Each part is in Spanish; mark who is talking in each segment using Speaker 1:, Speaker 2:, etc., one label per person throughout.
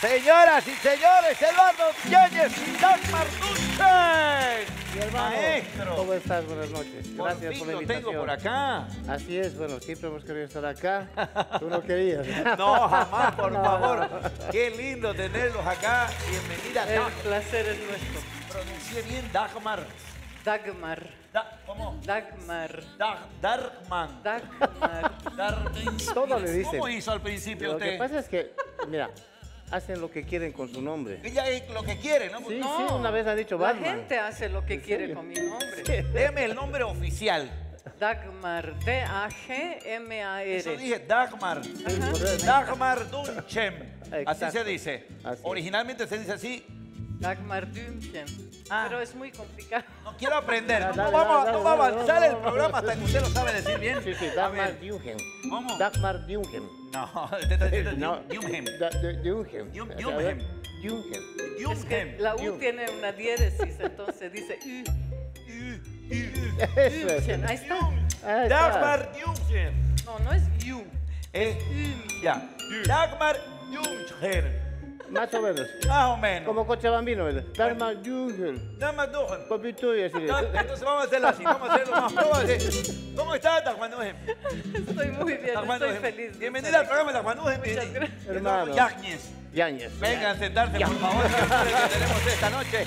Speaker 1: Señoras y señores, Eduardo Yáñez y Dagmar Duchen.
Speaker 2: Mi hermano,
Speaker 1: Maestro.
Speaker 2: ¿cómo estás? Buenas noches.
Speaker 1: Por
Speaker 2: Gracias
Speaker 1: fin
Speaker 2: por la
Speaker 1: lo
Speaker 2: invitación.
Speaker 1: tengo por acá.
Speaker 2: Así es, bueno, siempre hemos querido estar acá. Tú no querías.
Speaker 1: No, jamás, por
Speaker 2: No,
Speaker 1: favor.
Speaker 2: no.
Speaker 1: Qué lindo tenerlos acá. Bienvenida,
Speaker 3: El placer es nuestro.
Speaker 1: Pronuncié bien Dagmar.
Speaker 3: Dagmar.
Speaker 1: Da- ¿Cómo?
Speaker 3: Dagmar.
Speaker 1: Dag, Darkman.
Speaker 3: Dagmar.
Speaker 1: Dar-
Speaker 2: Todo le.
Speaker 1: ¿Cómo hizo al principio
Speaker 2: Lo que
Speaker 1: usted?
Speaker 2: pasa es que, mira, hacen lo que quieren con su nombre.
Speaker 1: Ella es lo que quiere, ¿no?
Speaker 2: Sí,
Speaker 3: No,
Speaker 2: sí, una vez han dicho
Speaker 3: La
Speaker 2: Batman.
Speaker 3: gente hace lo que
Speaker 2: ¿En
Speaker 3: quiere
Speaker 2: serio?
Speaker 3: con mi nombre.
Speaker 1: Deme el nombre oficial.
Speaker 3: Dagmar.
Speaker 1: Eso
Speaker 3: D-A-G-M-A-R.
Speaker 1: dije Dagmar. Dagmar Dunchem. Así se dice.
Speaker 2: Así.
Speaker 1: Originalmente se dice así.
Speaker 3: Dagmar Dümchen.
Speaker 1: Ah.
Speaker 3: Pero es muy complicado.
Speaker 1: No quiero aprender. No,
Speaker 2: Dale,
Speaker 1: vamos,
Speaker 2: dale,
Speaker 1: no va a
Speaker 2: dale,
Speaker 1: avanzar
Speaker 2: dale,
Speaker 1: el
Speaker 2: dale.
Speaker 1: programa hasta que usted lo sabe decir bien.
Speaker 2: Sí, sí, Dagmar. Dungen.
Speaker 1: ¿Cómo?
Speaker 2: Dagmar Dungen.
Speaker 1: No, usted está diciendo
Speaker 2: a ver,
Speaker 1: Dumhem.
Speaker 2: Dungen.
Speaker 3: Es que la U tiene una diéresis, entonces dice U. Dümchen. Ahí está.
Speaker 2: Ahí está.
Speaker 1: Dagmar Dumhem.
Speaker 3: No, no es U.
Speaker 1: Es
Speaker 3: U.
Speaker 1: ya. Dagmar Dumhem.
Speaker 2: Más o menos.
Speaker 1: Más o menos.
Speaker 2: Como Cochabambino, ¿verdad? Dagmar Dungen.
Speaker 1: Dagmar Dumhem.
Speaker 2: Papito y así.
Speaker 1: Entonces vamos a hacerlo así. Vamos a hacerlo más. Vamos a hacer. ¿Cómo está?
Speaker 3: Estoy muy bien, estoy feliz.
Speaker 1: Bienvenida al programa Dagmar Dumhem.
Speaker 3: Muchas gracias.
Speaker 2: Hermano.
Speaker 1: Yáñez.
Speaker 2: Yañez.
Speaker 1: Vengan a sentarse, por favor, que tenemos esta noche.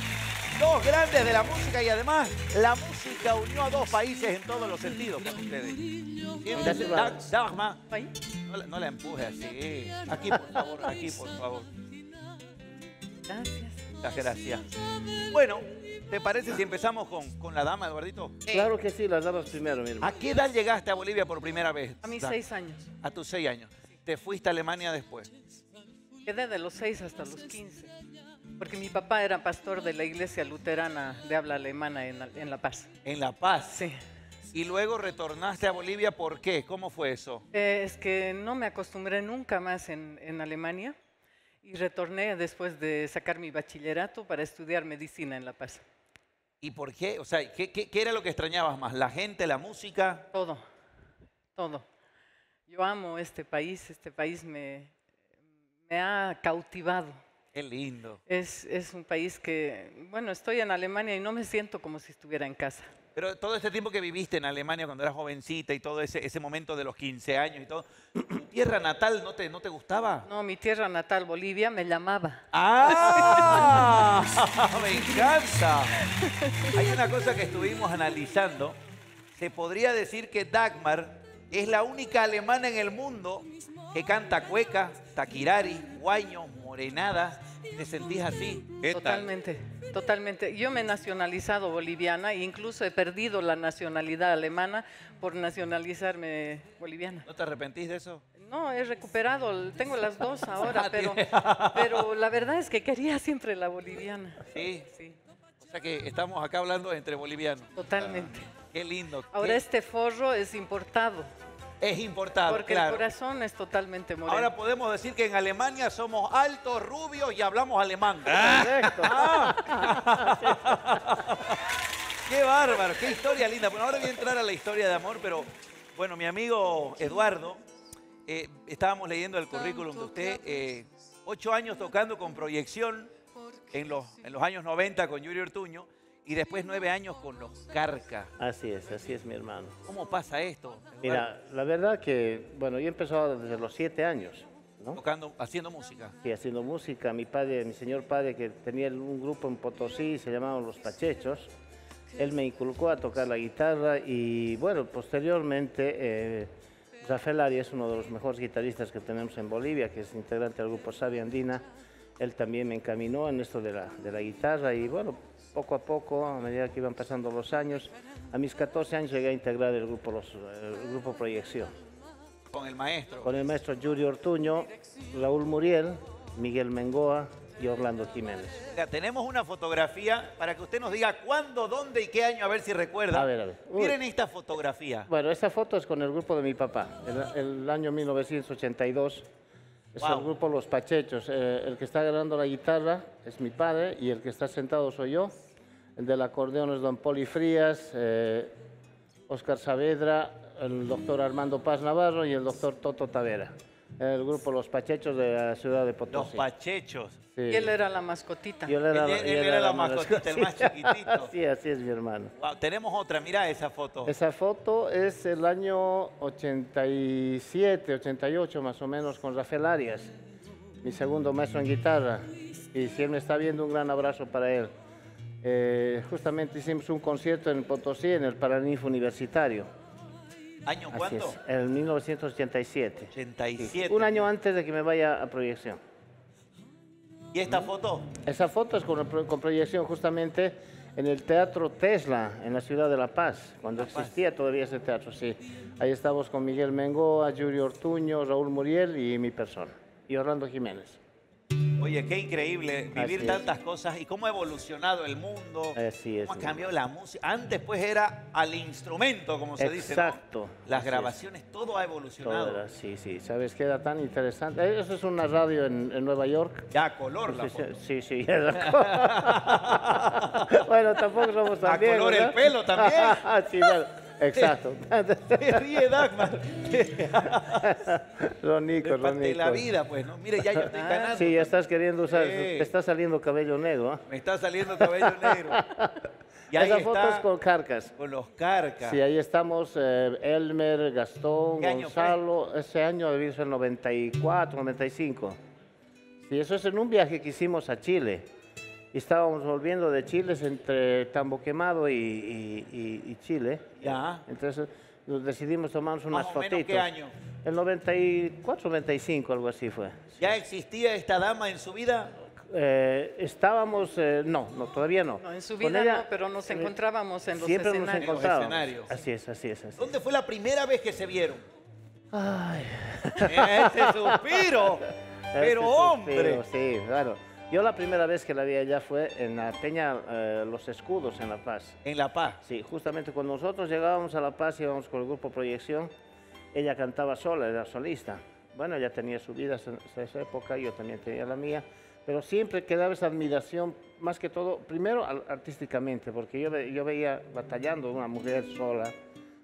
Speaker 1: Dos grandes de la música y además la música unió a dos países en todos los sentidos con ustedes. Siempre
Speaker 2: Gracias,
Speaker 1: se-
Speaker 2: hermano.
Speaker 1: Dag- Dagmar,
Speaker 3: Ahí.
Speaker 1: no, la- no la empuje así. Aquí, por favor, aquí, por favor.
Speaker 3: Gracias.
Speaker 1: Muchas gracias. Bueno, ¿te parece si empezamos con, con la dama, Eduardito?
Speaker 2: Claro que sí, las damas primero, mi hermano.
Speaker 1: ¿A qué edad llegaste a Bolivia por primera vez?
Speaker 3: A mis seis años.
Speaker 1: A tus seis años. ¿Te fuiste a Alemania después?
Speaker 3: Quedé de los 6 hasta los 15, porque mi papá era pastor de la iglesia luterana de habla alemana en, en La Paz.
Speaker 1: En La Paz.
Speaker 3: Sí.
Speaker 1: Y luego retornaste a Bolivia, ¿por qué? ¿Cómo fue eso?
Speaker 3: Eh, es que no me acostumbré nunca más en, en Alemania y retorné después de sacar mi bachillerato para estudiar medicina en La Paz.
Speaker 1: ¿Y por qué? O sea, ¿qué, qué, qué era lo que extrañabas más? ¿La gente, la música?
Speaker 3: Todo, todo. Yo amo este país, este país me, me ha cautivado.
Speaker 1: Qué lindo.
Speaker 3: Es, es un país que, bueno, estoy en Alemania y no me siento como si estuviera en casa.
Speaker 1: Pero todo este tiempo que viviste en Alemania cuando eras jovencita y todo ese, ese momento de los 15 años y todo, ¿tu tierra natal no te, no te gustaba?
Speaker 3: No, mi tierra natal, Bolivia, me llamaba.
Speaker 1: ¡Ah! Me encanta. Hay una cosa que estuvimos analizando. Se podría decir que Dagmar es la única alemana en el mundo que canta cueca, taquirari, guaño, morenada. ¿Te sentís así?
Speaker 3: Totalmente, totalmente. Yo me he nacionalizado boliviana e incluso he perdido la nacionalidad alemana por nacionalizarme boliviana.
Speaker 1: ¿No te arrepentís de eso?
Speaker 3: No, he recuperado, tengo las dos ahora,
Speaker 1: Ah,
Speaker 3: pero, pero la verdad es que quería siempre la boliviana.
Speaker 1: Sí.
Speaker 3: Sí,
Speaker 1: O sea que estamos acá hablando entre bolivianos.
Speaker 3: totalmente.
Speaker 1: Qué lindo.
Speaker 3: Ahora
Speaker 1: Qué-
Speaker 3: este forro es importado,
Speaker 1: es importado,
Speaker 3: porque
Speaker 1: claro.
Speaker 3: el corazón es totalmente moreno.
Speaker 1: Ahora podemos decir que en Alemania somos altos, rubios y hablamos alemán.
Speaker 2: Correcto.
Speaker 1: Qué bárbaro, qué historia linda. Bueno, ahora voy a entrar a la historia de amor, pero bueno, mi amigo Eduardo, eh, estábamos leyendo el currículum de usted, eh, ocho años tocando con proyección en los, en los años 90 con Yuri Ortuño y después nueve años con los Carca.
Speaker 2: Así es, así es, mi hermano.
Speaker 1: ¿Cómo pasa esto? Eduardo?
Speaker 2: Mira, la verdad que, bueno, yo he empezado desde los siete años, ¿no?
Speaker 1: Tocando, haciendo música.
Speaker 2: Sí, haciendo música. Mi padre, mi señor padre, que tenía un grupo en Potosí, se llamaban Los Pachechos, él me inculcó a tocar la guitarra y, bueno, posteriormente, eh, Rafael Arias es uno de los mejores guitarristas que tenemos en Bolivia, que es integrante del grupo Sabia Andina. Él también me encaminó en esto de la, de la guitarra y, bueno, poco a poco, a medida que iban pasando los años, a mis 14 años llegué a integrar el grupo, los, el grupo Proyección
Speaker 1: Con el maestro.
Speaker 2: con el maestro Yuri Ortuño, Raúl Muriel, Miguel Mengoa y Orlando Jiménez.
Speaker 1: Mira, tenemos una fotografía para que usted nos diga cuándo, dónde y qué año, a ver si recuerda.
Speaker 2: A ver, a ver. Uy.
Speaker 1: Miren esta fotografía.
Speaker 2: Bueno, esta foto es con el grupo de mi papá, el, el año 1982. Es
Speaker 1: Wow.
Speaker 2: el grupo Los Pachechos. Eh, el que está agarrando la guitarra es mi padre y el que está sentado soy yo. El del acordeón es don Poli Frías, eh, Oscar Saavedra, el doctor Armando Paz Navarro y el doctor Toto Tavera. El grupo Los Pachechos de la ciudad de
Speaker 1: Los
Speaker 2: Potosí.
Speaker 1: Pachechos.
Speaker 2: Sí.
Speaker 3: Y él era la mascotita.
Speaker 2: Yo era,
Speaker 1: Él- era la mascotita, el más chiquitito.
Speaker 2: sí, así es mi hermano.
Speaker 1: Wow, tenemos otra, mira esa foto.
Speaker 2: Esa foto es el año 87, 88 más o menos con Rafael Arias, mi segundo maestro en guitarra. Y si él me está viendo, un gran abrazo para él. Eh, justamente hicimos un concierto en Potosí, en el Paraninfo Universitario.
Speaker 1: ¿Año
Speaker 2: Así
Speaker 1: cuánto?
Speaker 2: es, en 1987.
Speaker 1: 87.
Speaker 2: Un año antes de que me vaya a proyección.
Speaker 1: ¿Y esta foto?
Speaker 2: Esa foto es con, con proyección justamente en el Teatro Tesla, en la ciudad de La Paz, cuando existía todavía ese teatro, sí. Ahí estamos con Miguel Mengoa, Yuri Ortuño, Raúl Muriel y mi persona, y Orlando Jiménez.
Speaker 1: Oye, qué increíble vivir
Speaker 2: Así es.
Speaker 1: tantas cosas y cómo ha evolucionado el mundo.
Speaker 2: Así es,
Speaker 1: Cómo ha cambiado la música. Antes pues era al instrumento, como se dice. ¿no?
Speaker 2: Exacto.
Speaker 1: Las
Speaker 2: Así es.
Speaker 1: grabaciones, todo ha evolucionado.
Speaker 2: Todo era- sí, sí, sabes que era tan interesante. Eh, Eso es una radio en, en Nueva York.
Speaker 1: Ya color la
Speaker 2: Sí,
Speaker 1: foto.
Speaker 2: sí, sí. bueno, tampoco somos tan
Speaker 1: A color el pelo también.
Speaker 2: sí, bueno, exacto.
Speaker 1: Se ríe Dagmar.
Speaker 2: Ronico,
Speaker 1: Es parte de la
Speaker 2: Ronico.
Speaker 1: vida, pues, ¿no? Mire, ya yo estoy ganando.
Speaker 2: Sí, ya estás queriendo usar, te está saliendo cabello negro. ¿ah?
Speaker 1: Me está saliendo cabello negro. Y ahí
Speaker 2: Esa
Speaker 1: está
Speaker 2: foto es con Carcas.
Speaker 1: con los carcas.
Speaker 2: Sí, ahí estamos, eh, Elmer, Gastón. Gonzalo. Ese año debe ser el 94, 95. Sí, eso es en un viaje que hicimos a Chile. Y estábamos volviendo de Chile entre Tambo Quemado y, y- y- y Chile.
Speaker 1: Ya.
Speaker 2: Entonces nos decidimos tomarnos unas
Speaker 1: Más o menos,
Speaker 2: fotitos.
Speaker 1: ¿qué año?
Speaker 2: El 94, 95, algo así fue.
Speaker 1: ¿Ya existía esta dama en su vida?
Speaker 2: Eh, estábamos, eh, no, no, todavía no.
Speaker 3: No, en su vida
Speaker 2: ella,
Speaker 3: no, pero nos
Speaker 2: eh,
Speaker 3: encontrábamos en los
Speaker 2: Siempre nos
Speaker 3: escenarios.
Speaker 2: encontrábamos.
Speaker 1: escenarios.
Speaker 2: Así es, así es, así es.
Speaker 1: ¿Dónde fue la primera vez que se vieron?
Speaker 2: Ay,
Speaker 1: Ese suspiro. Pero
Speaker 2: ese
Speaker 1: hombre.
Speaker 2: suspiro, Sí, claro. Yo la primera vez que la vi allá fue en la Peña eh, Los Escudos, en La Paz.
Speaker 1: En La Paz.
Speaker 2: Sí, justamente cuando nosotros llegábamos a La Paz, íbamos con el grupo Proyección, ella cantaba sola, era solista. Bueno, ella tenía su vida en esa época, yo también tenía la mía, pero siempre quedaba esa admiración, más que todo, primero artísticamente, porque yo, yo veía batallando una mujer sola,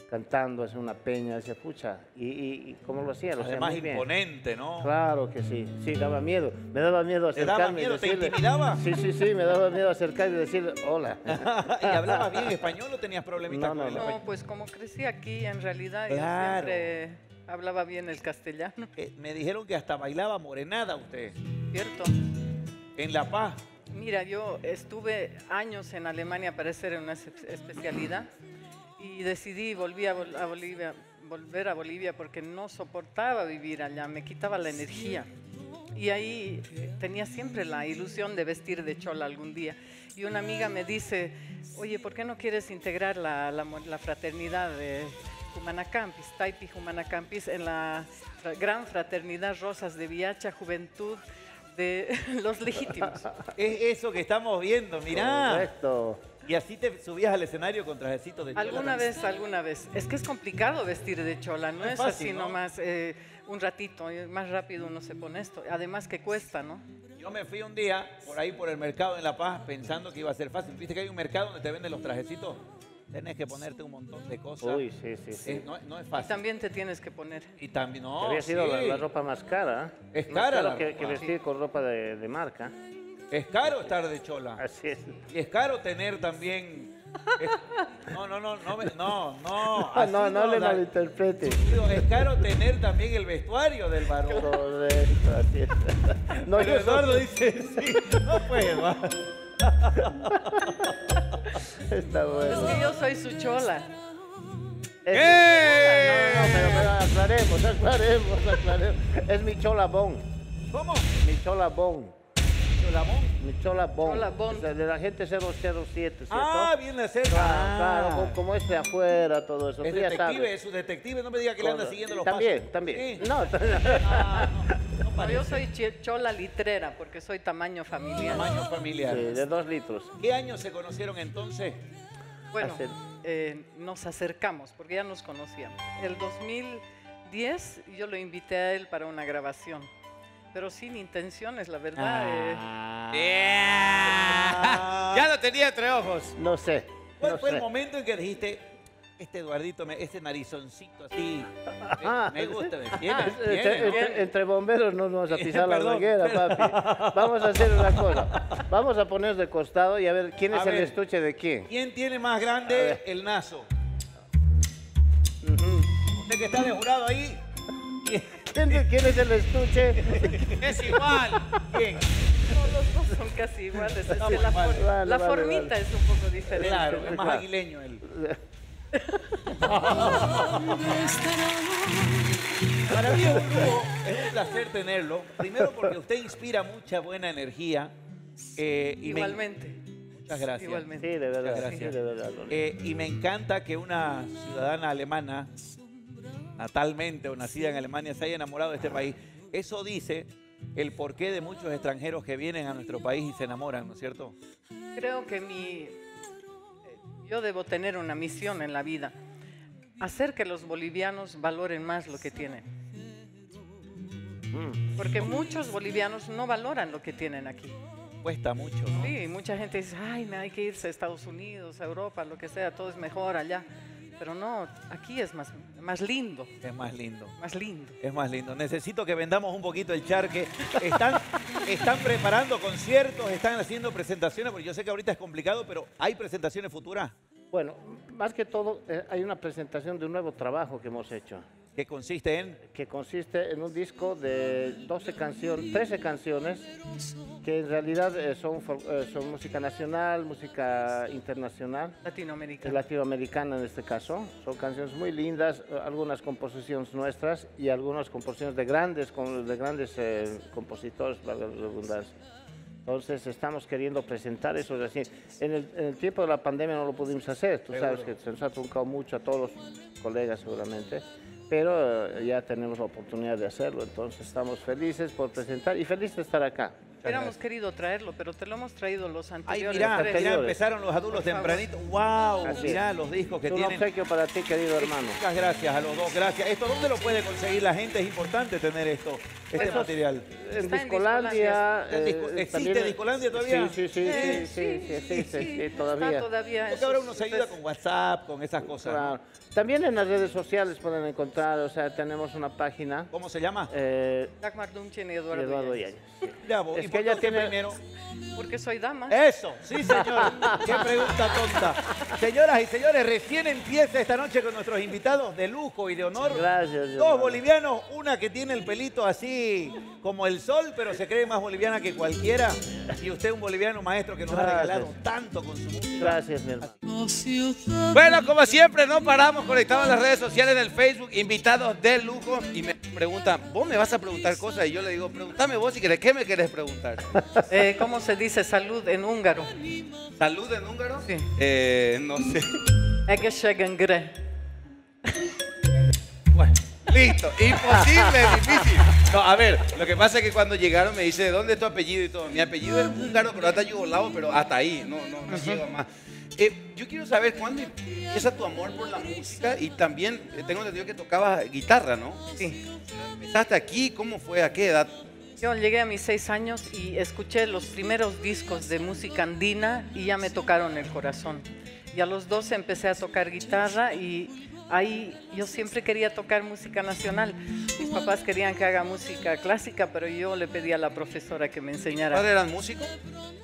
Speaker 2: cantando, es una peña, decía, pucha, y, y, y cómo lo hacía, lo hacía
Speaker 1: Además
Speaker 2: muy bien.
Speaker 1: imponente, ¿no?
Speaker 2: Claro que sí, sí, daba miedo. Me daba miedo
Speaker 1: ¿Te daba
Speaker 2: acercarme. y
Speaker 1: miedo? ¿Te
Speaker 2: decirle-
Speaker 1: intimidaba?
Speaker 2: Sí, sí, sí, me daba miedo acercarme y decirle hola.
Speaker 1: ¿Y hablabas bien español o tenías problemitas
Speaker 2: No, no,
Speaker 1: con el
Speaker 2: no.
Speaker 1: español?
Speaker 3: No, pues como crecí aquí, en realidad yo
Speaker 1: Claro.
Speaker 3: siempre hablaba bien el castellano,
Speaker 1: Eh, me dijeron que hasta bailaba morenada usted.
Speaker 3: ¿cierto?
Speaker 1: En La Paz.
Speaker 3: Mira, yo estuve años en Alemania para hacer una espe- especialidad y decidí volví a, Bol- a Bolivia, volver a Bolivia porque no soportaba vivir allá, me quitaba la energía. Y ahí eh, tenía siempre la ilusión de vestir de chola algún día. Y una amiga me dice, oye, ¿por qué no quieres integrar la, la la fraternidad de Humanacampis, Taipi Humanacampis, en la gran fraternidad Rosas de Viacha, Juventud de los Legítimos?
Speaker 1: Es eso que estamos viendo, mirá.
Speaker 2: Correcto.
Speaker 1: Y así te subías al escenario con trajecitos de chola
Speaker 3: Alguna vez, alguna vez. Es que es complicado vestir de chola, no
Speaker 1: es
Speaker 3: es,
Speaker 1: fácil,
Speaker 3: así
Speaker 1: ¿no?
Speaker 3: nomás eh, un ratito, eh, más rápido uno se pone esto. Además que cuesta, ¿no?
Speaker 1: Yo me fui un día por ahí por el mercado en La Paz pensando que iba a ser fácil. ¿Viste que hay un mercado donde te venden los trajecitos? Tenés que ponerte un montón de cosas.
Speaker 2: Uy, sí, sí, sí.
Speaker 1: Es- no, no es
Speaker 3: Y
Speaker 1: fácil.
Speaker 3: también te tienes que poner.
Speaker 1: Y también, no,
Speaker 2: Había sido la,
Speaker 1: sí.
Speaker 2: la ropa más cara. ¿eh?
Speaker 1: Es
Speaker 2: Más
Speaker 1: cara la
Speaker 2: que,
Speaker 1: ropa.
Speaker 2: que vestir con ropa de, de marca.
Speaker 1: Es caro estar de chola.
Speaker 2: Así es.
Speaker 1: Y es caro tener también... es- No, no, no, no, me- no, no.
Speaker 2: Ah,
Speaker 1: así
Speaker 2: no, no le
Speaker 1: da-
Speaker 2: malinterprete.
Speaker 1: Digo, es caro tener también el vestuario del varón.
Speaker 2: Correcto, así es. No,
Speaker 1: Pero
Speaker 2: yo
Speaker 1: Eduardo
Speaker 2: soy-
Speaker 1: dice, sí, no puede, Eduardo.
Speaker 2: Está
Speaker 3: Es
Speaker 2: bueno.
Speaker 3: que yo soy su chola.
Speaker 2: Es-
Speaker 1: ¡Eh!
Speaker 2: No, no, pero, pero aclaremos, aclaremos, aclaremos. Es mi chola bon.
Speaker 1: ¿Cómo?
Speaker 2: Mi chola bon.
Speaker 1: ¿Cholamón?
Speaker 2: Mi chola bon.
Speaker 3: Chola bon.
Speaker 2: O sea, de la gente 007, ¿cierto?
Speaker 1: Ah, viene a ser.
Speaker 2: Claro, claro, como, como es de afuera, todo eso.
Speaker 1: Es
Speaker 2: Tú
Speaker 1: detective,
Speaker 2: sabes.
Speaker 1: es su detective. No me diga que le anda siguiendo los
Speaker 2: También,
Speaker 1: pasos.
Speaker 2: también.
Speaker 1: Sí.
Speaker 2: No,
Speaker 1: Ah, no, no
Speaker 3: No,
Speaker 1: parece.
Speaker 3: yo soy chola litrera porque soy tamaño familiar.
Speaker 1: Tamaño familiar.
Speaker 2: sí, de dos litros.
Speaker 1: ¿Qué años se conocieron entonces?
Speaker 3: Bueno, eh, nos acercamos porque ya nos conocíamos. El 2010 yo lo invité a él para una grabación, pero sin intenciones, la verdad. eh,
Speaker 1: Ah.
Speaker 4: Ya lo tenía entre ojos.
Speaker 2: No sé.
Speaker 1: ¿Cuál
Speaker 2: no
Speaker 1: fue
Speaker 2: sé.
Speaker 1: el momento en que dijiste, Este Eduardito, me- este narizoncito así,
Speaker 2: Ah,
Speaker 1: me, me gusta, me tiene,
Speaker 2: Entre,
Speaker 1: tiene,
Speaker 2: entre- entre bomberos no nos vamos a pisar la manguera, papi. Vamos a hacer una cosa. Vamos a poner de costado y a ver quién
Speaker 1: A
Speaker 2: es el
Speaker 1: ver.
Speaker 2: estuche de quién.
Speaker 1: ¿Quién tiene más grande el nazo? Usted que está de jurado ahí, ¿quién-
Speaker 2: ¿Quién, quién es el estuche?
Speaker 1: es igual. ¿Quién?
Speaker 3: No, los dos son casi iguales. Es que la, for-
Speaker 2: Vale,
Speaker 3: la
Speaker 2: vale,
Speaker 3: formita
Speaker 2: vale.
Speaker 3: es un poco diferente.
Speaker 1: Claro, es más
Speaker 2: Claro.
Speaker 1: aguileño él. Para mí lujo, es un placer tenerlo. Primero porque usted inspira mucha buena energía. eh, y me-
Speaker 3: Igualmente.
Speaker 1: muchas gracias.
Speaker 2: Sí,
Speaker 3: Igualmente.
Speaker 2: de verdad,
Speaker 1: Muchas
Speaker 2: sí,
Speaker 1: gracias.
Speaker 2: de verdad.
Speaker 1: Eh, y me encanta que una ciudadana alemana, natalmente o nacida en Alemania, se haya enamorado de este país. Eso dice el porqué de muchos extranjeros que vienen a nuestro país y se enamoran, ¿no es cierto?
Speaker 3: Creo que mi, yo debo tener una misión en la vida. Hacer que los bolivianos valoren más lo que tienen. Porque muchos bolivianos no valoran lo que tienen aquí.
Speaker 1: Cuesta mucho, ¿no?
Speaker 3: Sí, mucha gente dice, ay, me hay que irse a Estados Unidos, a Europa, lo que sea, todo es mejor allá. Pero no, aquí es más, más lindo,
Speaker 1: Es más lindo.
Speaker 3: más lindo.
Speaker 1: Es más lindo. Necesito que vendamos un poquito el charque. Están, están preparando conciertos, están haciendo presentaciones, porque yo sé que ahorita es complicado, pero ¿hay presentaciones futuras?
Speaker 2: Bueno, más que todo, eh, hay una presentación de un nuevo trabajo que hemos hecho,
Speaker 1: que consiste en
Speaker 2: que consiste en un disco de 12 canciones, 13 canciones, que en realidad eh, son, eh, son música nacional, música internacional.
Speaker 3: Latinoamérica.
Speaker 2: latinoamericana en este caso. Son canciones muy lindas, eh, algunas composiciones nuestras y algunas composiciones de grandes, con- de grandes eh, compositores, para la redundancia. Entonces estamos queriendo presentar eso. es decir, en el, en el tiempo de la pandemia no lo pudimos hacer. Tú sabes que se nos ha truncado mucho a todos los colegas seguramente. Pero eh, ya tenemos la oportunidad de hacerlo. Entonces estamos felices por presentar y felices de estar acá.
Speaker 3: Hubiéramos querido traerlo, pero te lo hemos traído los
Speaker 1: Ay,
Speaker 3: anteriores.
Speaker 1: mirá,
Speaker 3: tres.
Speaker 1: ya
Speaker 2: anteriores.
Speaker 1: empezaron los
Speaker 3: favor.
Speaker 1: tempranito. ¡Wow!
Speaker 2: Así es.
Speaker 1: Mirá los discos que
Speaker 2: Es un
Speaker 1: tienen.
Speaker 2: obsequio para ti, querido hermano.
Speaker 1: Muchas gracias a los dos, gracias. ¿Esto dónde lo puede conseguir la gente? Es importante tener esto, este material.
Speaker 2: En
Speaker 3: en
Speaker 2: Discolandia.
Speaker 1: En Disco-
Speaker 2: eh,
Speaker 1: ¿existe
Speaker 2: también-
Speaker 1: Discolandia todavía?
Speaker 2: Sí, sí, sí, sí, sí, sí, existe, sí, todavía.
Speaker 3: Está todavía.
Speaker 1: Porque ahora uno se ayuda con WhatsApp, con esas cosas. ¿no?
Speaker 2: Claro. También en las redes sociales pueden encontrar, o sea, tenemos una página.
Speaker 1: ¿Cómo se llama?
Speaker 2: eh,
Speaker 3: Dagmar Dunchen y Eduardo,
Speaker 2: Eduardo
Speaker 3: Yáñez.
Speaker 2: Yáñez.
Speaker 1: Mira vos,
Speaker 2: Es
Speaker 1: ¿y
Speaker 2: que
Speaker 1: por
Speaker 2: ella tiene-
Speaker 1: primero?
Speaker 3: Porque soy dama.
Speaker 1: Eso, sí señor. Qué pregunta tonta. Señoras y señores, recién empieza esta noche con nuestros invitados de lujo y de honor.
Speaker 2: Gracias.
Speaker 1: Dos
Speaker 2: hermano.
Speaker 1: bolivianos, una que tiene el pelito así como el sol, pero se cree más boliviana que cualquiera. Y usted un boliviano maestro que nos ha regalado tanto con su música.
Speaker 2: Gracias, mi hermano.
Speaker 4: Bueno, como siempre, no paramos conectados en las redes sociales, en el Facebook, invitados de lujo. Y me preguntan, ¿vos me vas a preguntar cosas? Y yo le digo, pregúntame vos si querés, ¿qué me querés preguntar?
Speaker 3: Eh, ¿Cómo se dice salud en húngaro?
Speaker 4: ¿Salud en húngaro?
Speaker 3: Sí.
Speaker 4: Eh, no sé.
Speaker 3: Egészségünkre.
Speaker 4: Bueno, listo. Imposible, difícil. No, a ver, lo que pasa es que cuando llegaron me dice, ¿de dónde es tu apellido y todo? Mi apellido es húngaro, pero hasta yugoslavo, pero hasta ahí, no, no, no llego más. Eh, yo quiero saber cuándo empieza tu amor por la música y también eh, tengo entendido que tocabas guitarra, ¿no?
Speaker 3: Sí.
Speaker 4: ¿Empezaste aquí? ¿Cómo fue? ¿A qué edad?
Speaker 3: Yo llegué a mis seis años y escuché los primeros discos de música andina y ya me tocaron el corazón. Y a los 12 empecé a tocar guitarra y ahí yo siempre quería tocar música nacional. Mis papás querían que haga música clásica, pero yo le pedí a la profesora que me
Speaker 4: ¿Tus
Speaker 3: enseñara.
Speaker 4: padres eran músicos?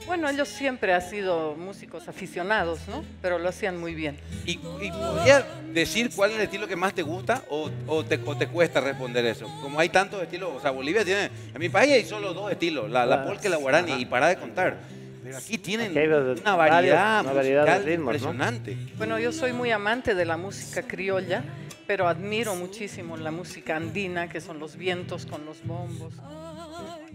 Speaker 3: Bueno, ellos siempre han sido músicos aficionados, ¿no? Pero lo hacían muy bien.
Speaker 4: ¿Y, y podrías decir cuál es el estilo que más te gusta o, o te, o te cuesta responder eso? Como hay tantos estilos, o sea, Bolivia tiene, en mi país hay solo dos estilos, la, la polka y la guarani, y para de contar. Pero aquí tienen
Speaker 2: Aquí
Speaker 4: una variedad,
Speaker 2: una variedad de ritmos, ¿no?
Speaker 4: impresionante.
Speaker 3: Bueno, yo soy muy amante de la música criolla, pero admiro muchísimo la música andina, que son los vientos con los bombos.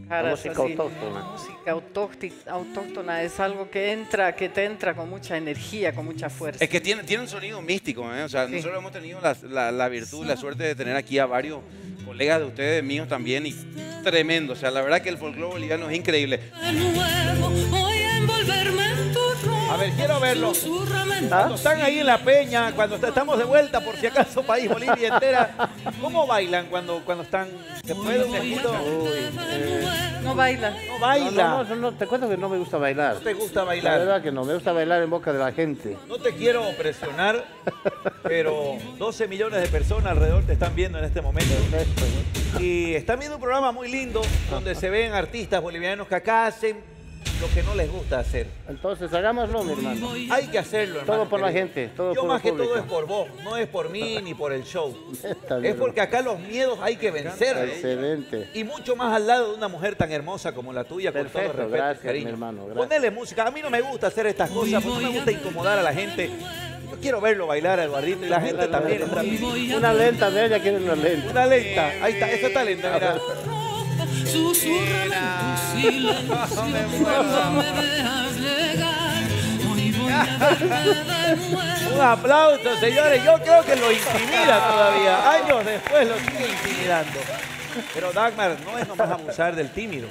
Speaker 3: caras
Speaker 2: música
Speaker 3: así.
Speaker 2: autóctona.
Speaker 3: Música autóctona es algo que entra, que te entra con mucha energía, con mucha fuerza.
Speaker 4: Es que tiene, tiene un sonido místico, ¿eh? O sea,
Speaker 3: Sí.
Speaker 4: nosotros hemos tenido la, la- la virtud, la suerte de tener aquí a varios colegas de ustedes, míos también, y tremendo. O sea, la verdad que el folclore boliviano es increíble.
Speaker 5: de nuevo, a
Speaker 1: ver, quiero verlo. Cuando están ahí en la peña, cuando est- estamos de vuelta, por si acaso, país Bolivia entera, ¿cómo bailan cuando, cuando están? ¿Se puede un poquito?
Speaker 3: No baila.
Speaker 1: No
Speaker 2: no,
Speaker 1: baila.
Speaker 2: no, no, te cuento que no me gusta bailar.
Speaker 1: No te gusta
Speaker 2: La
Speaker 1: bailar.
Speaker 2: verdad que no, me gusta bailar en boca de la gente.
Speaker 1: No te quiero presionar, pero 12 millones de personas alrededor te están viendo en este momento. Y están viendo un programa muy lindo donde se ven artistas bolivianos que acá hacen lo que no les gusta hacer.
Speaker 2: Entonces, hagámoslo, mi hermano.
Speaker 1: Hay que hacerlo, hermano.
Speaker 2: Todo por la gente, todo
Speaker 1: Yo
Speaker 2: por
Speaker 1: más
Speaker 2: el
Speaker 1: que todo es por vos, no es por mí ni por el show. Es porque acá los miedos hay que vencerlos.
Speaker 2: Excelente.
Speaker 1: Y mucho más al lado de una mujer tan hermosa como la tuya, con
Speaker 2: Perfecto,
Speaker 1: todo respeto
Speaker 2: gracias,
Speaker 1: cariño.
Speaker 2: mi hermano, gracias.
Speaker 1: Ponele música. A mí no me gusta hacer estas cosas, porque no me gusta incomodar a la gente. Yo quiero verlo bailar a Eduardito y la gente también está.
Speaker 2: Una lenta de ella quiere una lenta.
Speaker 1: Una lenta. Ahí está, esa está lenta, mira.
Speaker 5: Susurrame tu silencio cuando me veas llegar. Hoy voy a verte de nuevo.
Speaker 1: Un aplauso, señores. Yo creo que lo intimida todavía. Años después lo sigue intimidando. Pero Dagmar, no es nomás abusar del tímido.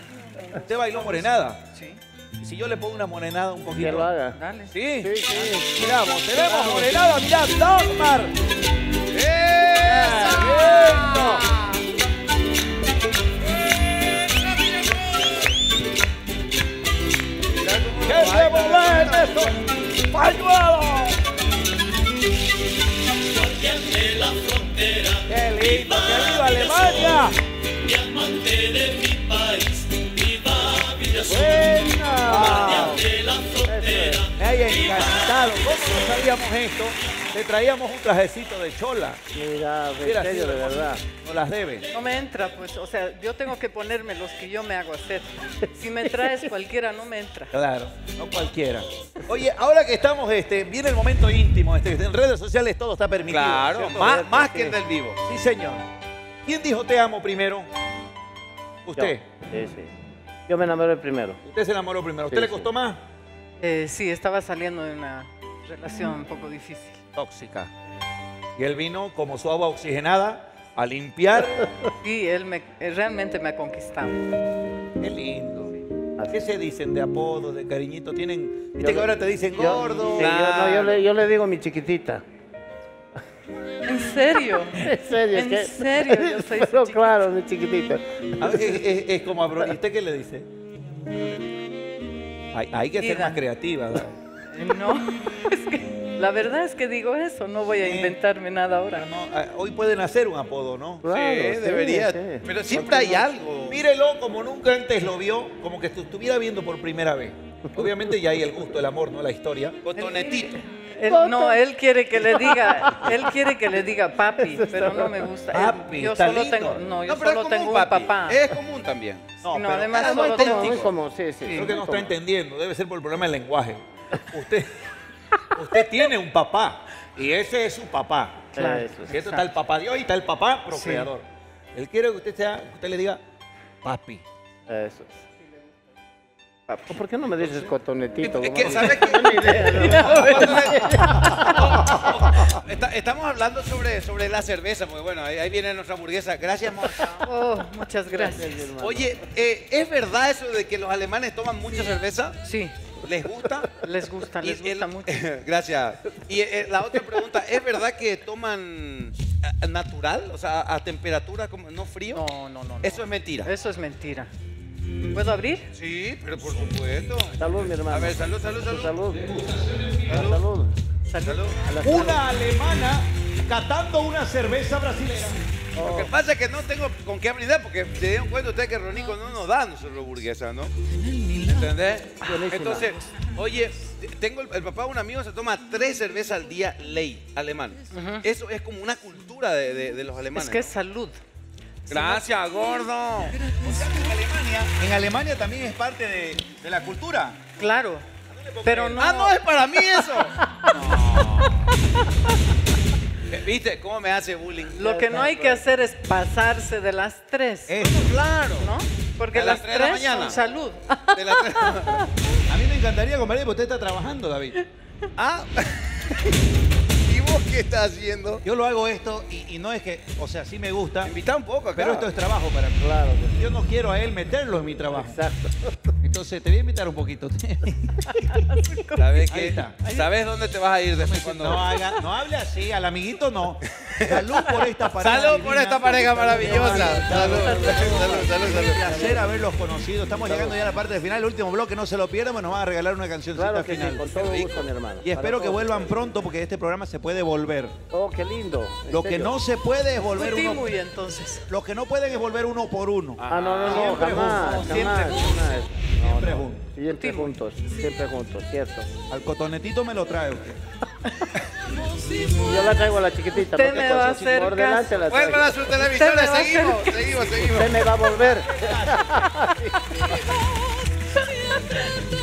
Speaker 1: Usted bailó morenada.
Speaker 3: Sí.
Speaker 1: Y si yo le pongo una morenada un
Speaker 2: Que
Speaker 1: poquito.
Speaker 2: lo haga.
Speaker 3: Dale.
Speaker 1: Sí.
Speaker 2: Sí, sí.
Speaker 1: Miramos, tenemos morenada, mirá, Dagmar. ¡Qué ¿Cómo no sabíamos esto? Te traíamos un trajecito de chola.
Speaker 2: Mira, en
Speaker 1: Mira,
Speaker 2: serio,
Speaker 1: sí,
Speaker 2: de verdad.
Speaker 1: No las debe.
Speaker 3: No me entra, pues, o sea, yo tengo que ponerme los que yo me hago hacer. Si me traes cualquiera, no me entra.
Speaker 1: Claro, no cualquiera. Oye, ahora que estamos, este, viene el momento íntimo. Este, en redes sociales todo está permitido.
Speaker 4: Claro,
Speaker 1: ¿cierto?
Speaker 4: más, más que el del vivo.
Speaker 1: Sí, señor. ¿Quién dijo te amo primero? Usted.
Speaker 2: Yo. Sí, sí. Yo me enamoré primero.
Speaker 1: Usted se enamoró primero. ¿Usted
Speaker 2: Sí,
Speaker 1: le
Speaker 2: sí.
Speaker 1: costó más?
Speaker 3: Eh, sí, estaba saliendo de una relación un poco difícil.
Speaker 1: Tóxica. Y él vino como su agua oxigenada a limpiar.
Speaker 3: Sí, él me, él realmente me ha conquistado.
Speaker 1: Qué lindo. ¿Qué se dicen de apodo, de cariñito? Tienen. Viste
Speaker 2: Yo-
Speaker 1: que ahora te dicen
Speaker 2: Yo,
Speaker 1: gordo.
Speaker 2: sí, yo, no, yo le, yo le digo mi chiquitita.
Speaker 3: ¿En serio?
Speaker 2: En serio,
Speaker 3: ¿En serio? Yo soy
Speaker 2: Pero claro, mi chiquitita.
Speaker 1: A ver, es, es- es como a Bro- ¿Y usted qué le dice? Hay, hay que ser más creativa. ¿verdad?
Speaker 3: No, es que la verdad es que digo eso, no voy a
Speaker 1: Sí.
Speaker 3: inventarme nada ahora.
Speaker 1: No, ah, hoy pueden hacer un apodo, ¿no?
Speaker 2: Claro,
Speaker 4: sí,
Speaker 2: sí,
Speaker 4: debería.
Speaker 2: sí.
Speaker 4: Pero siempre hay algo.
Speaker 1: Mírelo como nunca antes lo vio, como que estuviera viendo por primera vez. Obviamente ya hay el gusto, el amor, no la historia.
Speaker 4: Cotonetito.
Speaker 3: Él- no, él quiere que le diga, él quiere que le diga papi, pero no me gusta. Él-
Speaker 1: Papi,
Speaker 3: yo solo
Speaker 1: lindo.
Speaker 3: tengo, no, yo
Speaker 4: No, es
Speaker 3: solo tengo un
Speaker 4: papi.
Speaker 3: papá.
Speaker 4: Es común también.
Speaker 1: No,
Speaker 3: No,
Speaker 1: pero
Speaker 3: además
Speaker 2: muy
Speaker 3: solo
Speaker 2: como,
Speaker 3: tengo
Speaker 2: muy como, sí, sí.
Speaker 1: creo que no está entendiendo. Debe ser por el problema del lenguaje. Usted, usted tiene un papá y ese es su papá.
Speaker 2: Claro, eso sí.
Speaker 1: ¿Cierto? Está el papá Dios y está el papá procreador. Él quiere que usted, sea, que usted le diga papi.
Speaker 2: Eso. ¿O ¿Por qué no me dices cotonetito?
Speaker 4: Es que, ¿sabes qué? Estamos hablando sobre, sobre la cerveza, porque bueno, ahí, ahí viene nuestra hamburguesa. Gracias, Mocha.
Speaker 3: Oh, muchas gracias.
Speaker 4: Oye, eh, ¿es verdad eso de que los alemanes toman mucha cerveza?
Speaker 3: Sí,
Speaker 4: ¿Les gusta?
Speaker 3: les gusta, les
Speaker 4: el-
Speaker 3: gusta mucho.
Speaker 4: Gracias. Y eh, la otra pregunta, ¿es verdad que toman eh, natural? O sea, a temperatura, como, no frío.
Speaker 3: No, no, no. no.
Speaker 4: Eso es mentira.
Speaker 3: Eso es mentira. ¿Puedo abrir?
Speaker 4: Sí, pero por supuesto.
Speaker 2: Salud, mi hermano.
Speaker 4: A ver, salud, salud, salud.
Speaker 2: Salud. Salud.
Speaker 3: Salud.
Speaker 2: A la
Speaker 1: Una alemana catando una cerveza brasilera.
Speaker 4: Lo que pasa es que no tengo con qué brindar porque se dieron cuenta ustedes que Ronico no nos da nuestra hamburguesa, ¿no? ¿Entendés?
Speaker 2: Buenísima.
Speaker 4: Entonces, oye, tengo el, el papá de un amigo se toma tres cervezas al día ley, alemán. Eso es como una cultura de, de- de los alemanes.
Speaker 3: Es que es
Speaker 4: ¿no?
Speaker 3: salud.
Speaker 4: Gracias, gordo.
Speaker 1: En Alemania, en Alemania también es parte de, de la cultura.
Speaker 3: Claro. Pero no.
Speaker 4: Ah, no es para mí eso. No. ¿Viste cómo me hace bullying?
Speaker 3: Lo que no hay que hacer es pasarse de las tres,
Speaker 1: Eso.
Speaker 4: Claro.
Speaker 3: ¿no? Porque
Speaker 4: A las
Speaker 3: las
Speaker 4: tres de la mañana.
Speaker 3: salud.
Speaker 4: De la-
Speaker 1: A mí me encantaría comer, porque usted está trabajando, David.
Speaker 4: Ah. ¿Y vos qué estás haciendo?
Speaker 1: Yo lo hago esto y, y no es que, o sea, sí me gusta,
Speaker 4: Invita un poco acá.
Speaker 1: pero esto es trabajo para mí.
Speaker 2: Claro.
Speaker 1: Yo no quiero a él meterlo en mi trabajo.
Speaker 2: Exacto.
Speaker 1: Entonces te voy a invitar un poquito.
Speaker 4: ¿Sabes
Speaker 1: Ahí
Speaker 4: qué?
Speaker 1: está.
Speaker 4: ¿Sabes dónde te vas a ir después cuando...
Speaker 1: No, haga- no hable así, al amiguito no. Salud por esta pareja.
Speaker 4: Salud por esta pareja maravillosa.
Speaker 1: Salud,
Speaker 4: Salud, salud, salud,
Speaker 1: Un
Speaker 4: salud.
Speaker 1: placer haberlos conocido. Estamos llegando ya a la parte final, el último bloque, no se lo pierdan, nos van a regalar una cancioncita
Speaker 2: Claro que sí,
Speaker 1: final.
Speaker 2: con todo gusto, mi hermano.
Speaker 1: Y espero que vuelvan pronto porque este programa se puede volver.
Speaker 2: Oh, qué lindo. ¿en
Speaker 1: Lo que no se puede es volver uno.
Speaker 3: Entonces.
Speaker 1: Lo que no pueden es volver uno por uno.
Speaker 2: Ah, no, no, no,
Speaker 1: Siempre
Speaker 2: jamás,
Speaker 1: juntos,
Speaker 2: jamás,
Speaker 1: siempre
Speaker 2: jamás.
Speaker 1: juntos.
Speaker 2: No,
Speaker 1: Siempre
Speaker 2: no.
Speaker 1: juntos.
Speaker 2: Siempre juntos, siempre juntos, cierto.
Speaker 1: Al cotonetito me lo trae usted.
Speaker 2: Y yo la traigo a la chiquitita.
Speaker 3: Usted me
Speaker 2: ¿Qué
Speaker 3: va a hacer
Speaker 2: Por delante la traigo.
Speaker 4: Vuelvan a su televisores,
Speaker 3: Usted me va a
Speaker 4: seguimos, seguimos, seguimos.
Speaker 2: Usted me va a volver.